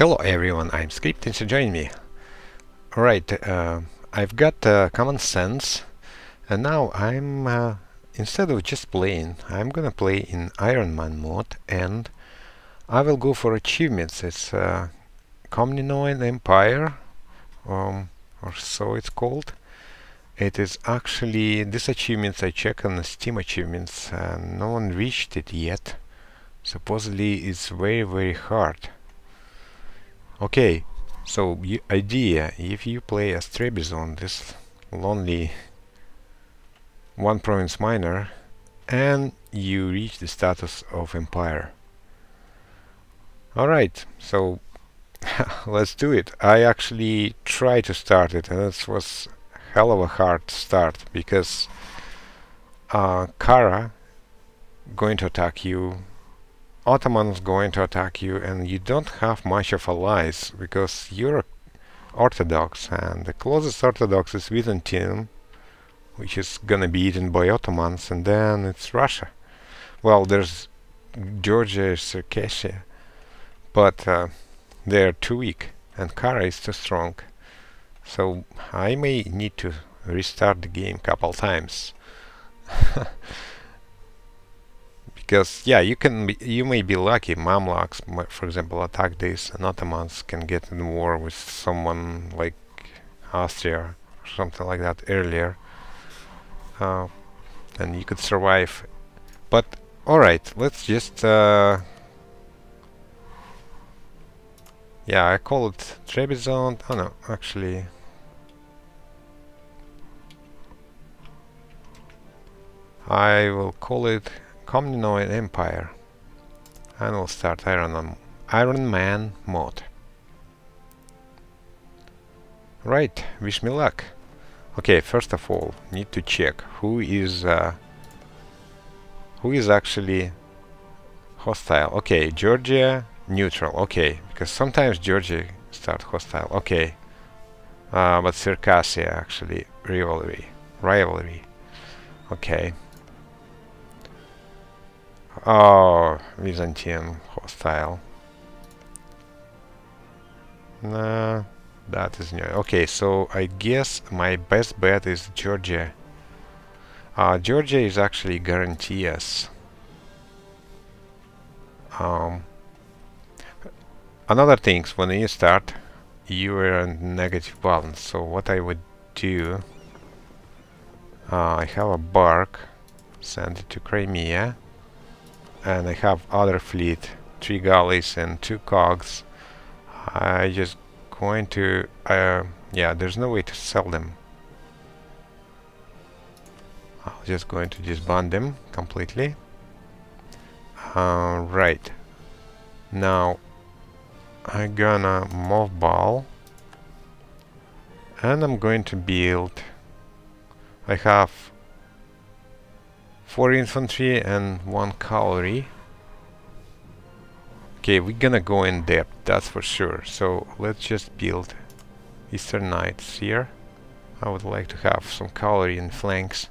Hello everyone, I'm Script, thanks for joining me. Alright, uh, I've got uh, common sense and now I'm, uh, instead of just playing, I'm gonna play in Iron Man mode and I will go for achievements. It's uh, Komnenoi Empire, um, or so it's called. It is actually, this achievements I check on Steam achievements and no one reached it yet. Supposedly it's very very hard. Okay, so idea, if you play as Trebizond, this lonely one province miner, and you reach the status of empire. Alright, so let's do it. I actually tried to start it, and it was hell of a hard start, because uh, Kara going to attack you Ottomans going to attack you and you don't have much of allies because you're Orthodox and the closest Orthodox is Byzantium which is gonna be eaten by Ottomans and then it's Russia. Well there's Georgia, Circassia but uh, they're too weak and Kara is too strong so I may need to restart the game couple times because yeah you can be, you may be lucky. Mamluks for example attack this and Ottomans can get in war with someone like Austria or something like that earlier. Uh, and you could survive. But alright let's just uh, yeah I call it Trebizond. Oh no actually I will call it Komnenoi Empire and we'll start Iron, Iron Man mode. Right, wish me luck. Okay, first of all, need to check who is uh, who is actually hostile. Okay, Georgia neutral. Okay, because sometimes Georgia start hostile. Okay, uh, but Circassia actually rivalry, rivalry. Okay. Oh, Byzantium hostile. Nah, that is new. Okay, so I guess my best bet is Georgia. Uh, Georgia is actually guarantees. Um, another thing, when you start, you are in negative balance. So what I would do, uh, I have a bark, send it to Crimea and I have other fleet three galleys and two cogs. I just going to uh, yeah there's no way to sell them. I'm just going to disband them completely. Uh, right. Now I'm gonna mothball and I'm going to build I have 4 infantry and 1 cavalry. Okay, we're gonna go in depth, that's for sure. So let's just build Eastern Knights here. I would like to have some cavalry in flanks.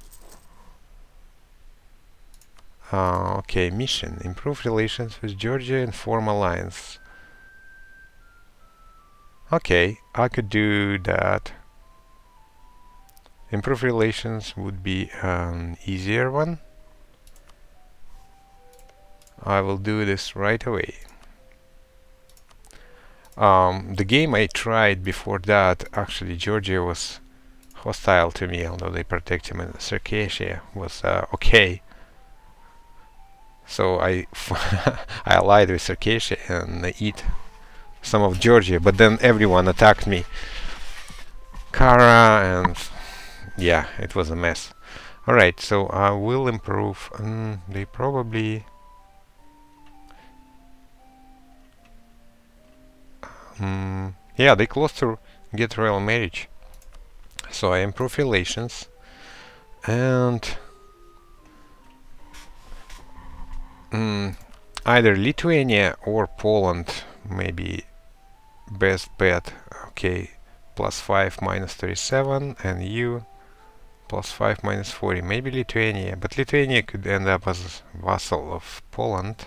Uh, okay, mission. Improve relations with Georgia and form alliance. Okay, I could do that. Improve relations would be an easier one. I will do this right away. Um, the game I tried before that, actually Georgia was hostile to me, although they protect him in Circassia was uh, okay. So I I allied with Circassia and eat some of Georgia, but then everyone attacked me. Kara and yeah, it was a mess. Alright, so I will improve. Um, they probably Mm, yeah, they close to get royal marriage. So I improve relations and mm, either Lithuania or Poland maybe best bet. Okay, plus 5 minus 37 and you plus 5 minus 40. Maybe Lithuania, but Lithuania could end up as vassal of Poland.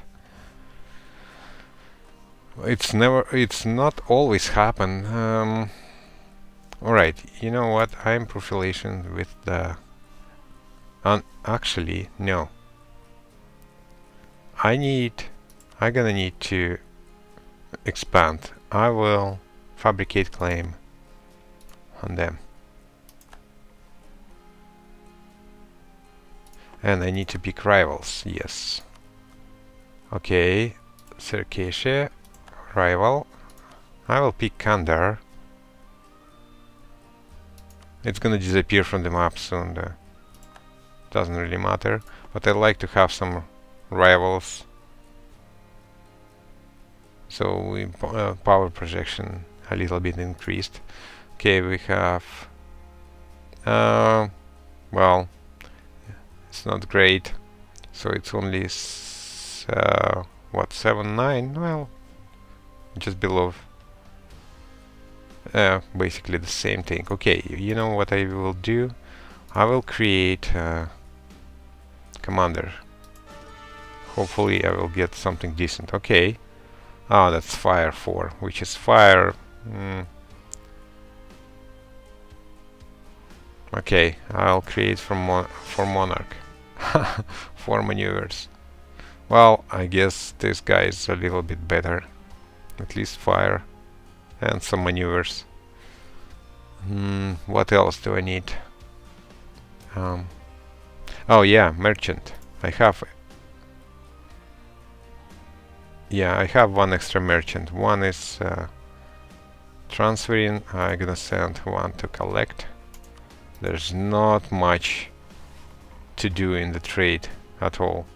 It's never it's not always happen um, alright you know what? I'm profilation with the and actually no. I need I'm gonna need to expand. I will fabricate claim on them. And I need to pick rivals yes. Okay Circassia rival. I will pick Candar. It's gonna disappear from the map soon. Uh, doesn't really matter. But I like to have some rivals. So we uh, power projection a little bit increased. Okay, we have. Uh, well, it's not great. So it's only uh, what seven nine. Well, just below. Uh, basically the same thing. Okay you know what I will do? I will create a commander. Hopefully I will get something decent. Okay. Oh that's fire 4 which is fire. Mm. okay I'll create from mon for monarch. Four maneuvers. Well I guess this guy is a little bit better at least fire and some maneuvers. Mm, what else do I need? Um, oh yeah, merchant. I have. Yeah, I have one extra merchant. One is uh, transferring. I'm gonna send one to collect. There's not much to do in the trade at all.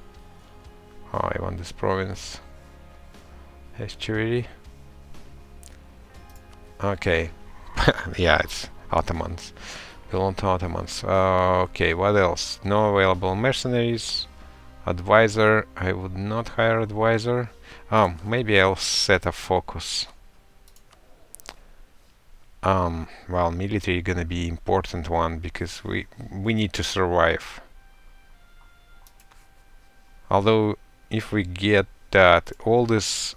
Oh, I want this province. Estuary. Okay. yeah, it's Ottomans. Belong to Ottomans. Uh, okay, what else? No available mercenaries. Advisor. I would not hire advisor. Oh, maybe I'll set a focus. Um, well, military gonna be important one because we we need to survive. Although, if we get that all this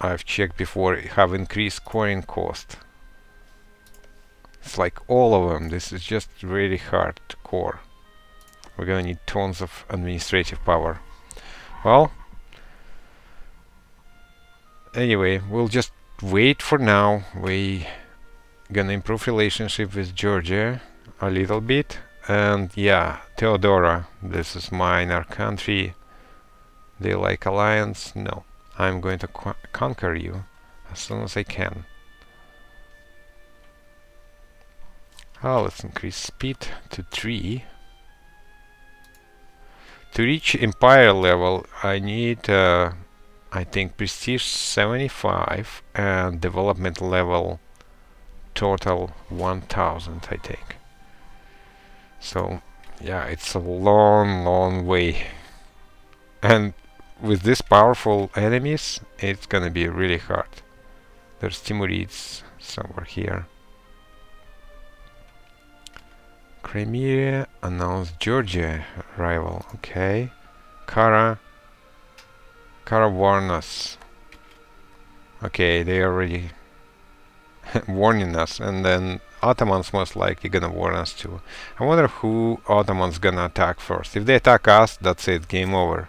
I've checked before have increased coin cost. It's like all of them. This is just really hard to core. We're gonna need tons of administrative power. Well, anyway, we'll just wait for now. We gonna improve relationship with Georgia a little bit. And yeah, Theodora, this is minor country. They like alliance? No. I'm going to conquer you as soon as I can. Oh, let's increase speed to 3. To reach empire level, I need, uh, I think, prestige 75 and development level total 1000, I think. So, yeah, it's a long, long way. And with this powerful enemies, it's gonna be really hard. There's Timurids somewhere here. Crimea announced Georgia rival. Okay. Kara. Kara warned us. Okay, they already warning us, and then Ottomans most likely gonna warn us too. I wonder who Ottomans gonna attack first. If they attack us, that's it, game over.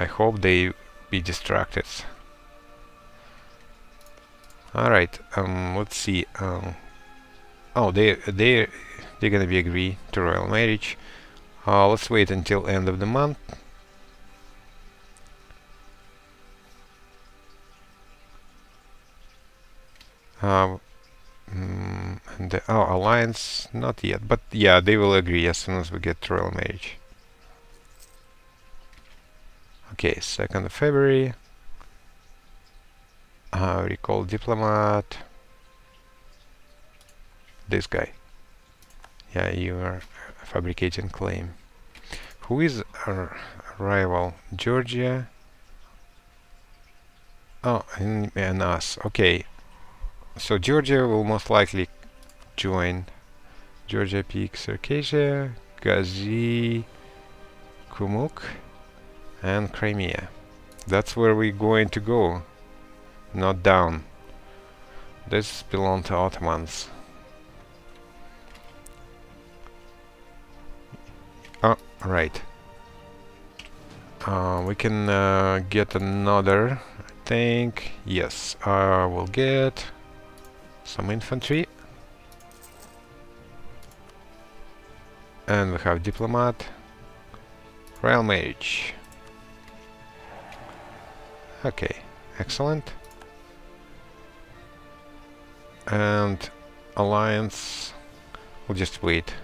I hope they be distracted. Alright, um, let's see. Um, oh, they they they're gonna be agree to royal marriage. Uh, let's wait until end of the month. Uh, mm, the, oh, alliance not yet, but yeah, they will agree as soon as we get royal marriage. Okay, 2nd of February. Uh, recall diplomat. This guy. Yeah, you are fabricating claim. Who is our rival? Georgia. Oh, and, and us. Okay. So Georgia will most likely join. Georgia Peak, Circassia, Gazi, Kumuk and Crimea. That's where we're going to go not down. This belonged to Ottomans. Oh, right. Uh, we can uh, get another, I think. Yes, uh, we'll get some infantry. And we have diplomat. Marriage. Okay, excellent. And alliance, we'll just wait.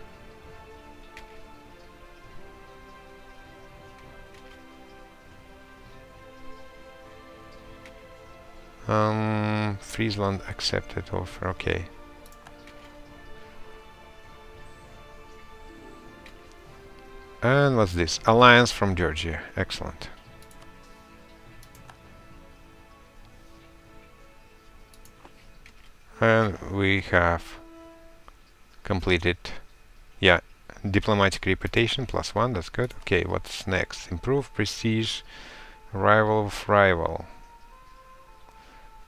Um, Friesland accepted offer, okay. And what's this? Alliance from Georgia, excellent. And we have completed, yeah, diplomatic reputation plus one, that's good. Okay, what's next? Improve prestige, rival of rival.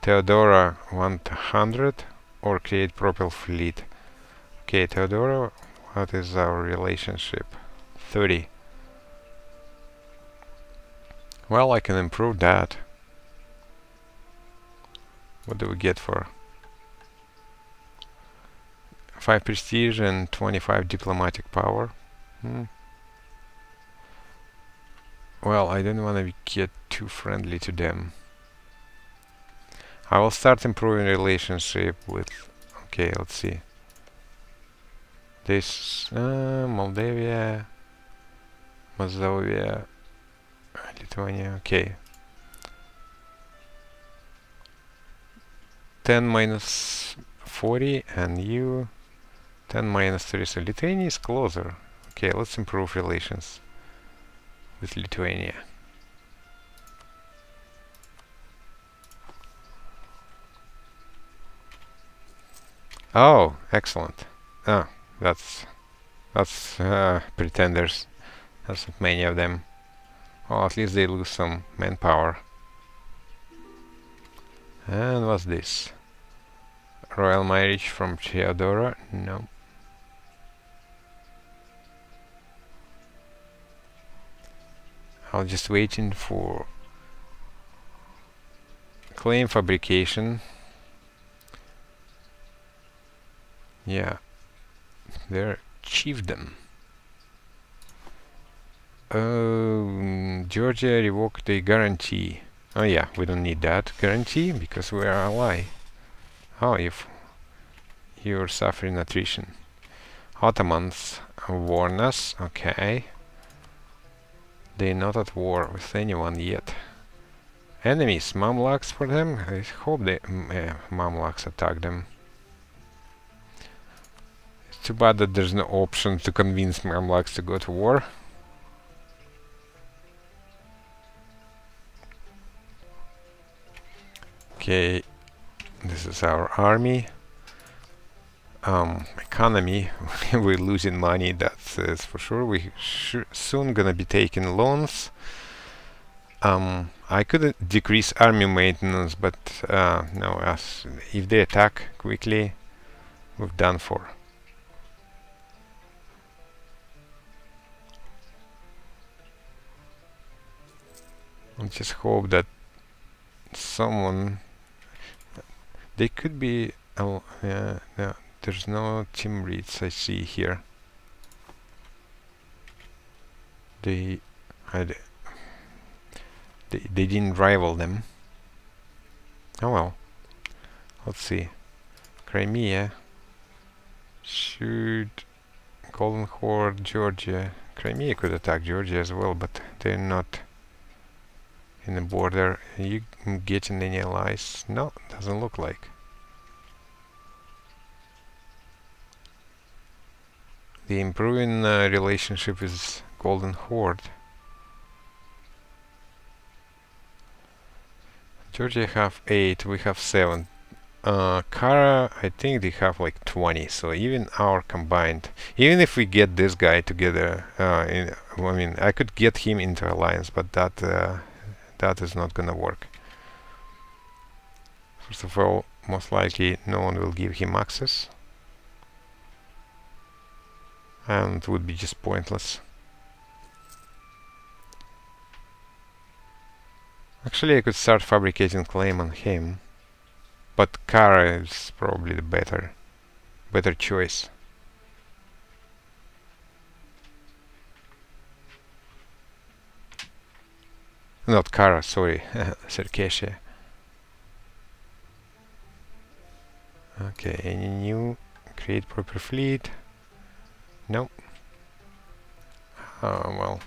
Theodora 100 or create propel fleet. Okay, Theodora, what is our relationship? 30. Well, I can improve that. What do we get for 5 prestige and 25 diplomatic power? Hmm. Well, I don't want to get too friendly to them. I will start improving relationship with okay let's see this uh, Moldavia Mazovia Lithuania okay 10 minus 40 and you 10 minus 3, so Lithuania is closer okay let's improve relations with Lithuania Oh, excellent. Oh, that's that's uh, pretenders. There's many of them. Well, at least they lose some manpower. And what's this? Royal marriage from Theodora? No. I'll just waiting for claim fabrication. Yeah, they're chiefdom. Uh, Georgia revoked the guarantee. Oh yeah, we don't need that guarantee because we are ally. Oh, if you're suffering attrition. Ottomans warn us. Okay. They're not at war with anyone yet. Enemies, Mamluks for them? I hope the uh, Mamluks attack them. It's too bad that there's no option to convince Mamluks to go to war. Okay, this is our army. Um, economy, we're losing money, that's for sure. We're soon gonna be taking loans. Um, I could decrease army maintenance, but uh, no, as if they attack quickly, we've done for. I just hope that someone they could be oh yeah, yeah there's no Timurids I see here. They had they, they didn't rival them. Oh well. Let's see. Crimea should Golden Horde Georgia. Crimea could attack Georgia as well but they're not in the border. You getting any allies? No doesn't look like the improving uh, relationship with Golden Horde. Georgia have 8 we have 7 uh, Kara, I think they have like 20, so even our combined, even if we get this guy together, uh, in, I mean, I could get him into alliance, but that uh, that is not gonna work. First of all, most likely no one will give him access. And would be just pointless. Actually, I could start fabricating claim on him. But Kara is probably the better, better choice. Not Kara, sorry, Circassia. Okay, any new create proper fleet? Nope. Oh well,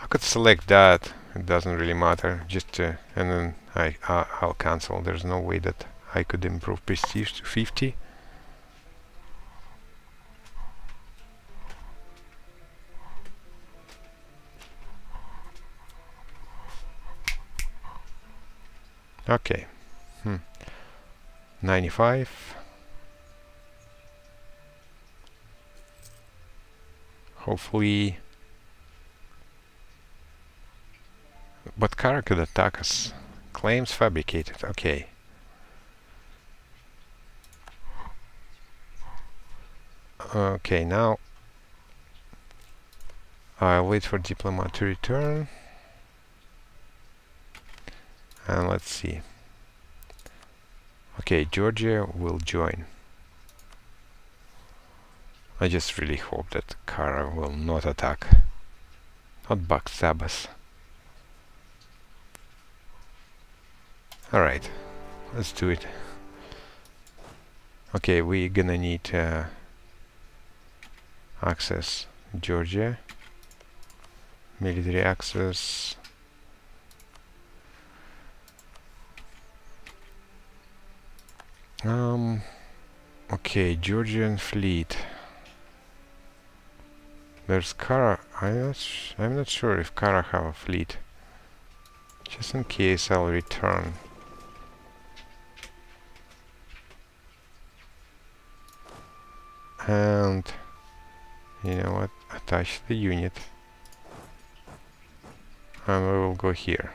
I could select that. It doesn't really matter. Just uh, and then I uh, I'll cancel. There's no way that I could improve prestige to 50. Okay. Hmm. 95 hopefully but Kara could attack us claims fabricated. Okay. Okay now I'll wait for diplomat to return. And let's see. Okay, Georgia will join. I just really hope that Kara will not attack. Not backstab us. Alright, let's do it. Okay, we're gonna need uh, access Georgia. Military access Um, okay, Georgian fleet. There's Kara. I'm not, I'm not sure if Kara have a fleet. Just in case I'll return. And you know what? Attach the unit. And we will go here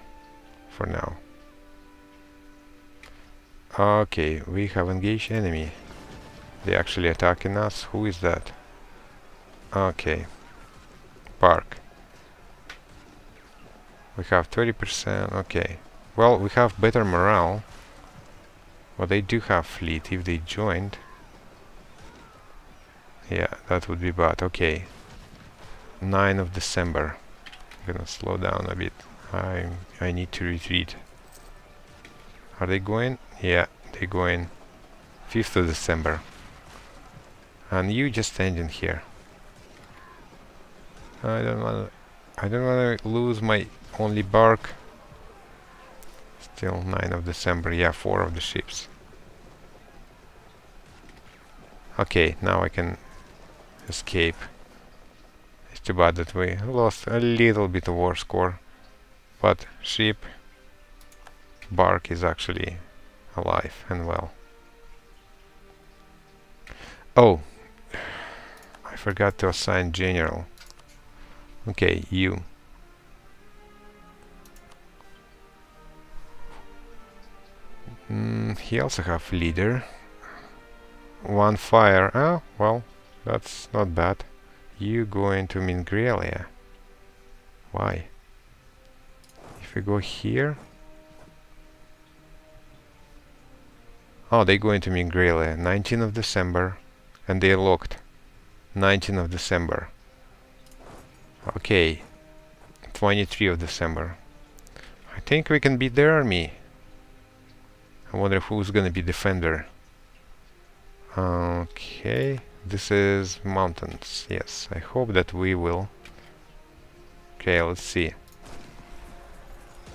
for now. Okay, we have engaged enemy. They actually attacking us. Who is that? Okay. Park. We have 30%. Okay. Well, we have better morale. But they do have fleet if they joined. Yeah, that would be bad. Okay. 9 of December. I'm gonna slow down a bit. I I need to retreat. Are they going? Yeah, they go in 5th of December. And you just stand in here. I don't want I don't want to lose my only bark. Still 9 of December. Yeah, 4 of the ships. Okay, now I can escape. It's too bad that we lost a little bit of war score. But ship bark is actually alive and well. Oh, I forgot to assign general. Okay, you. Mm, he also have leader. One fire. Oh, well, that's not bad. You go into Mingrelia. Why? If we go here, Oh, they go into Mingrelia, 19th of December, and they locked. 19th of December. Okay, 23 of December. I think we can beat their army. I wonder who's gonna be defender. Okay, this is mountains. Yes, I hope that we will. Okay, let's see.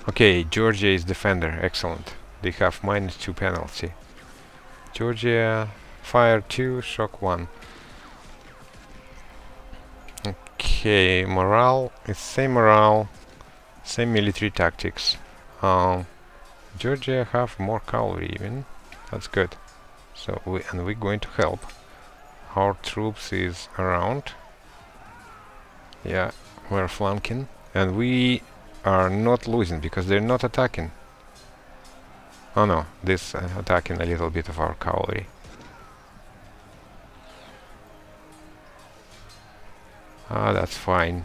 Okay, Georgia is defender. Excellent. They have minus two penalty. Georgia, fire 2, shock 1. Okay, morale, it's same morale, same military tactics. Um, Georgia have more cavalry even, that's good. So we and we're going to help. Our troops is around. Yeah, we're flanking, and we are not losing because they're not attacking. Oh no, this uh, attacking a little bit of our cavalry. Ah, that's fine.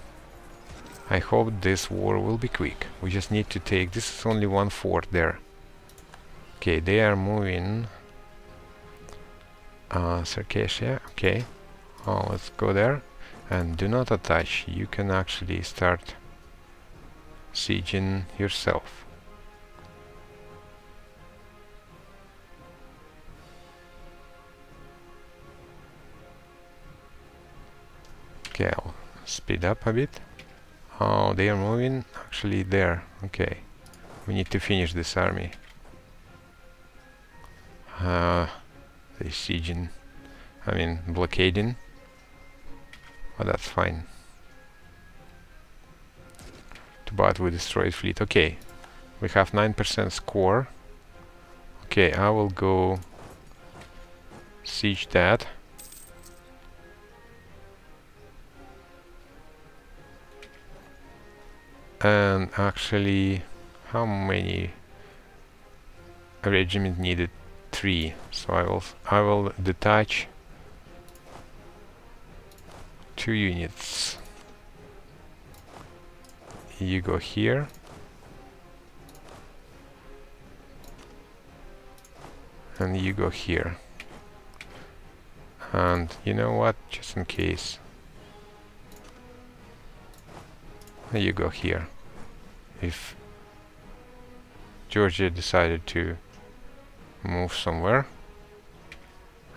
I hope this war will be quick. We just need to take... This is only one fort there. Okay, they are moving... Uh, Circassia, okay. Oh, let's go there. And do not attach. You can actually start sieging yourself. Okay, I'll speed up a bit. Oh, they are moving actually there. Okay. We need to finish this army. Uh, they sieging. I mean, blockading. Oh, that's fine. But we destroyed fleet. Okay. We have 9% score. Okay, I will go siege that. And actually how many regiment needed? Three. So I will I will detach two units. You go here. And you go here. And you know what? Just in case you go here. If Georgia decided to move somewhere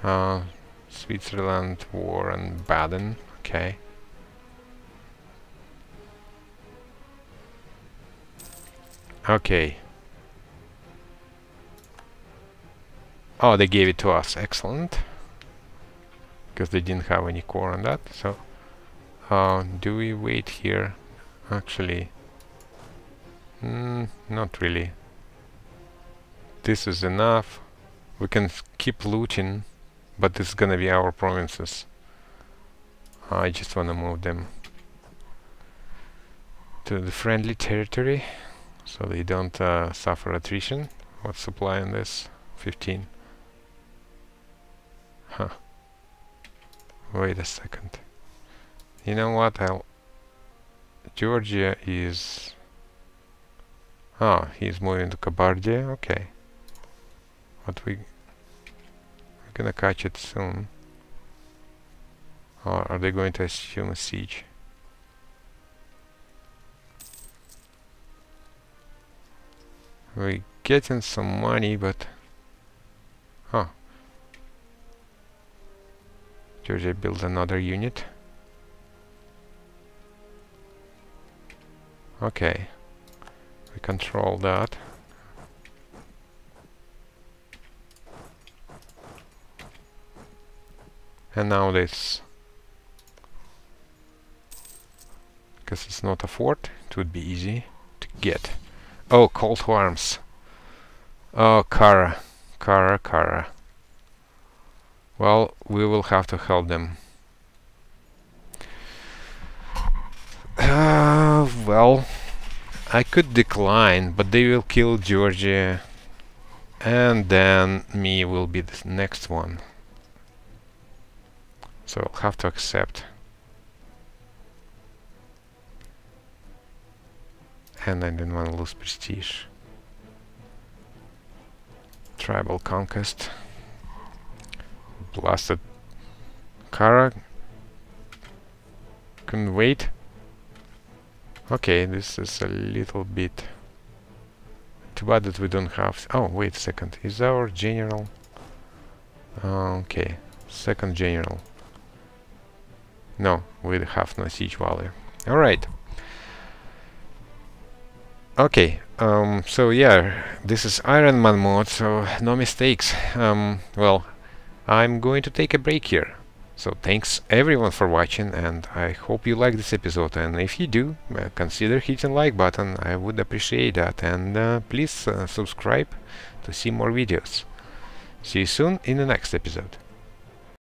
uh, Switzerland war and Baden okay. Okay. Oh they gave it to us. Excellent. Because they didn't have any core on that so uh, do we wait here actually. Mm, not really. This is enough. We can keep looting but this is gonna be our provinces. I just wanna move them to the friendly territory so they don't uh, suffer attrition. What's supply on this? 15 huh. Wait a second. You know what? I'll Georgia is... Ah, he's moving to Kabardia, okay. But we... We're gonna catch it soon. Or are they going to assume a siege? We're getting some money, but... Huh. Georgia built another unit. Okay. We control that. And now this. Because it's not a fort, it would be easy to get. Oh, Colt Arms. Oh, Kara. Kara, Kara. Well, we will have to help them. Uh, well, I could decline, but they will kill Georgia, and then me will be the next one. So I'll have to accept. And I didn't want to lose prestige. Tribal conquest. Blasted Kara. Couldn't wait. Okay, this is a little bit too bad that we don't have... Oh, wait a second. Is our general... okay, second general. No, we have no siege value. Alright. Okay, um, so yeah, this is Iron Man mode, so no mistakes. Um, well, I'm going to take a break here. So thanks everyone for watching and I hope you like this episode and if you do, uh, consider hitting like button, I would appreciate that and uh, please uh, subscribe to see more videos. See you soon in the next episode.